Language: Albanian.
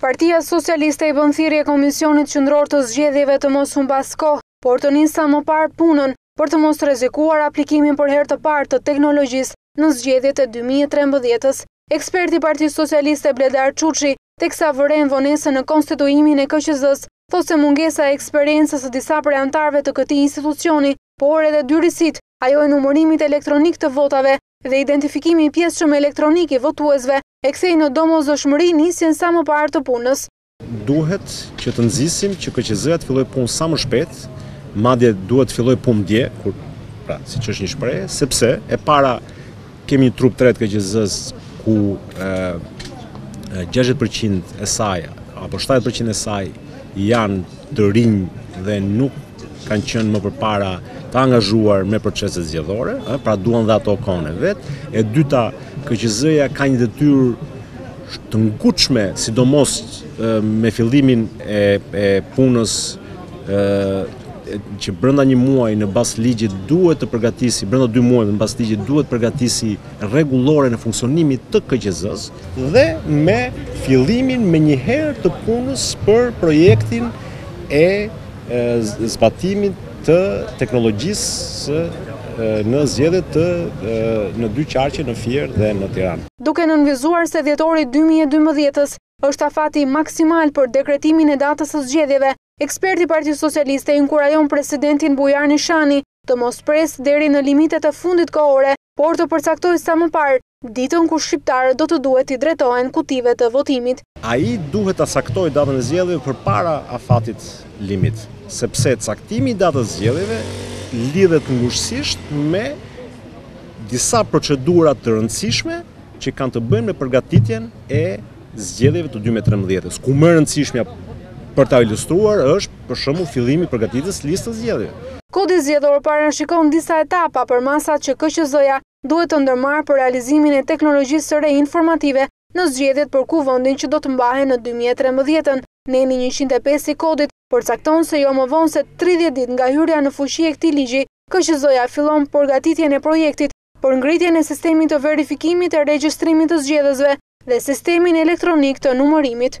Partia Socialiste i bën thirrje Komisionit Qendror të Zgjedhjeve të mos humbasë kohë, por të nisë sa më parë punën për të mos rrezikuar aplikimin për herë të parë të teknologjisë në zgjedhjet e dy mijë e trembëdhjetë-s. Eksperti i Partisë Socialiste Bledar Çuçi, teksa vëren vonesën në konstituimin e KQZ-së, thotë se mungesa e eksperiencës së disa prej anëtarëve të këtij institucioni, por edhe dy risitë, ajo e numërimit elektronik të votave, dhe identifikimi i pjesshëm elektronik i votuesve e kthejnë në domosdoshmëri nisjen sa më parë të punës. Duhet që të nxisim që KQZ-ja të fillojë punë sa më shpejt, madje duhet të fillojë punë dje, pra, siç është një shprehje, sepse e para kemi një trupë të re të KQZ-së ku e, 60% e saj apo 70% e saj janë të rinj dhe nuk kanë qenë më përpara të angazhuar me proceset zgjedhore, pra duan dhe ato kohën e vet. E dyta, KQZ-ja ka një detyrë të ngutshme, sidomos me fillimin e, e punës që brenda një muaji në bazë ligjit duhet të përgatisi, brenda dy muaj në bazë ligjit duhet të përgatisi rregulloren e funksionimit të KQZ-së dhe me fillimin menjëherë të punës për projektin e zbatimit të teknologjisë në zgjedhje në dy qarqe në Fier dhe në Tiranë. Duke nënvizuar se dhjetori i dy mijë e dymbëdhjetë-s është afati maksimal për dekretimin e datës së zgjedhjeve, eksperti i Partisë Socialiste inkurajon presidentin Bujar Nishani të mos presë deri në limitet e fundit kohore, por të përcaktojë sa më parë Ditën kur shqiptarët do të duhet t'i drejtohen kutive të votimit. Ai duhet ta caktojë datën e zgjedhjeve përpara afatit limit, sepse caktimi i datës së zgjedhjeve lidhet ngushësisht me disa procedura të rëndësishme që kanë të bëjnë me përgatitjen e zgjedhjeve të dy mijë e trembëdhjetë-s, ku më e rëndësishmja, për ta ilustruar, është, për shembull, fillimi i përgatitjes së listës së zgjedhjeve. Kodi zgjedhor parashikon disa etapa për masat që KQZ-ja duhet të ndërmarrë për realizimin e teknologjisë së re informative në zgjedhjet për Kuvendin që do të mbahen në dy mijë e trembëdhjetë-ën. Neni njëqind e pesë i Kodit përcakton se jo më vonë se tridhjetë ditë nga hyrja në fuqi e këtij ligji, KQZ-ja fillon përgatitjen e projektit për ngritjen e sistemit të verifikimit e regjistrimit të zgjedhësve dhe sistemin elektronik të numërimit.